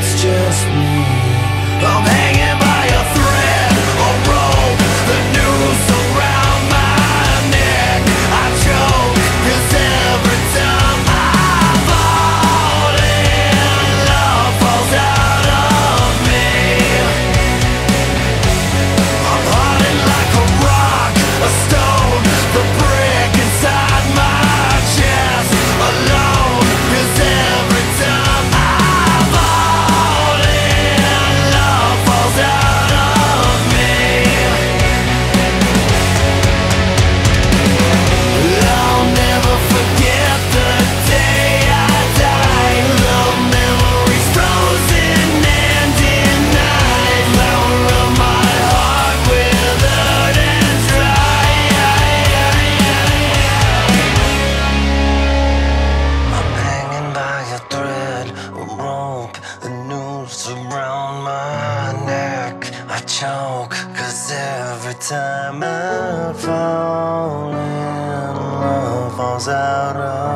that's just me. Oh, man. choke Cause every time I fall in love falls out of